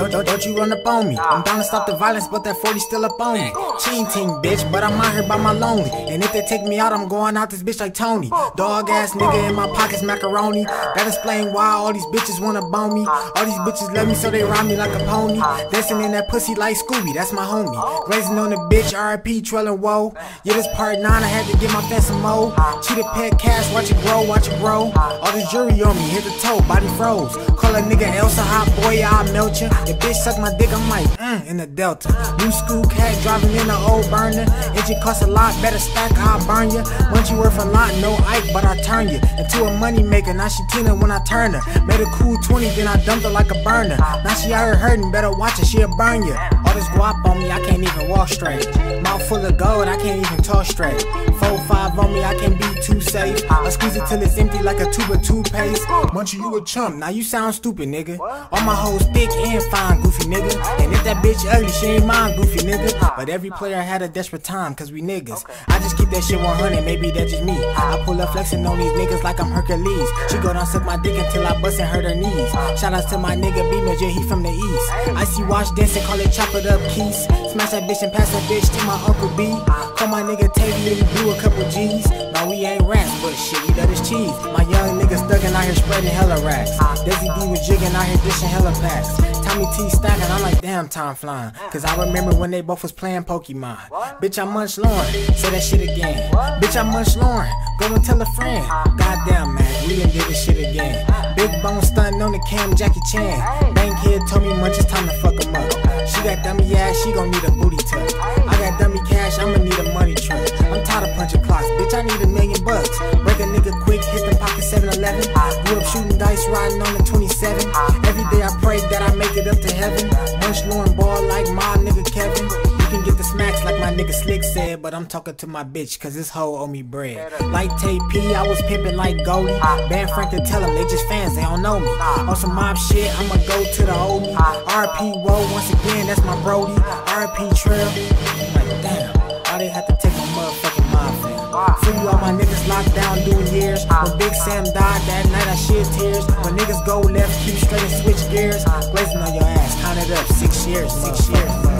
don't, don't, don't you run up on me. I'm down to stop the violence, but that 40 still up on me. Team, bitch, but I'm out here by my lonely. And if they take me out, I'm going out this bitch like Tony. Dog ass nigga in my pockets, macaroni. That explain why all these bitches wanna bone me. All these bitches love me, so they ride me like a pony. Dancing in that pussy like Scooby, that's my homie. Glazing on the bitch, RIP, trailing woe. Yeah, this part 9, I had to get my fence some mo. Cheetah pet cash, watch it grow, watch it grow. All the jury on me, hit the toe, body froze. Call a nigga Elsa hot boy, I'll melt ya. The bitch suck my dick, I'm like, mm, in the Delta. New school cat driving in an old burner. Engine costs a lot, better stack, I'll burn ya. Once you worth a lot, no Ike, but I turn you into a money maker. Now she Tina when I turn her. Made a cool 20, then I dumped her like a burner. Now she out here hurting, better watch her, she'll burn ya. All this guap on me, I can't even walk straight. Mouth full of gold, I can't even talk straight. Four five on me, I can't be too safe. I squeeze it till it's empty like a tube of toothpaste. Munchie, you a chump, now you sound stupid, nigga. All my hoes thick and fine, goofy nigga. And if that bitch ugly, she ain't mine, goofy nigga. But every player had a desperate time, cause we niggas. I just keep that shit 100, maybe that's just me. I pull up flexing on these niggas like I'm Hercules. She go down suck my dick until I bust and hurt her knees. Shout outs to my nigga Beamer, yeah, he from the east. I see watch dancing, call it chop it up keys. Smash that bitch and pass that bitch to my Uncle B. Call my nigga Tavy and he blew a couple G's. Ain't rats, but shit, we love this cheese. My young niggas thuggin' out here spreading hella racks. Ah. Desi D was jigging out here dishing hella packs. Tommy T stacking, I'm like, damn, time flying. Ah. Cause I remember when they both was playing Pokemon. Bitch, I munch Lauren, say that shit again. Bitch, I munch Lauren, go and tell a friend. Ah. Goddamn, man, we done did this shit again. Big bone stunting on the cam, Jackie Chan. Bankhead told me munch, it's time to fuck him up. She got dummy ass, she gon' need a booty tuck. I got dummy cash, I'ma need a money truck. I'm tired of punching clocks, bitch, I need a dice, riding on the 27. Every day I pray that I make it up to heaven. Munch Lauren ball like my nigga Kevin. You can get the smacks like my nigga Slick said, but I'm talking to my bitch, cause this hoe owe me bread. Like Tay P, I was pimping like Goldie. Ban Frank to tell them they just fans, they don't know me. On some mob shit, I'ma go to the oldie. RP Woe, once again, that's my Brody. RP Trail. Like, damn, why they have to take a motherfucking mob fam? Free all my niggas locked down years. When Big Sam died that night, I shed tears. When niggas go left, keep straight and switch gears. Blazing on your ass, count it up, six years, six years.